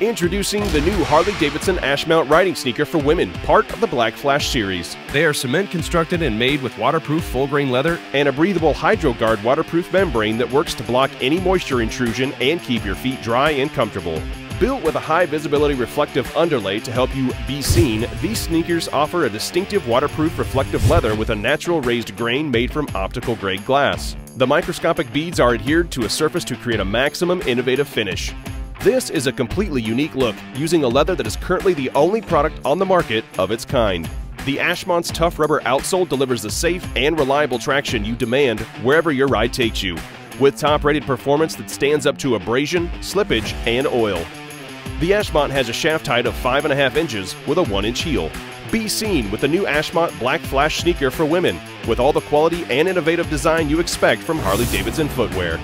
Introducing the new Harley Davidson Ashmont riding sneaker for women, part of the Black Flash series. They are cement constructed and made with waterproof full grain leather and a breathable HydroGuard waterproof membrane that works to block any moisture intrusion and keep your feet dry and comfortable. Built with a high visibility reflective underlay to help you be seen, these sneakers offer a distinctive waterproof reflective leather with a natural raised grain made from optical grade glass. The microscopic beads are adhered to a surface to create a maximum innovative finish. This is a completely unique look, using a leather that is currently the only product on the market of its kind. The Ashmont's tough rubber outsole delivers the safe and reliable traction you demand wherever your ride takes you, with top-rated performance that stands up to abrasion, slippage, and oil. The Ashmont has a shaft height of 5.5 inches with a 1-inch heel. Be seen with the new Ashmont Black Flash sneaker for women, with all the quality and innovative design you expect from Harley-Davidson footwear.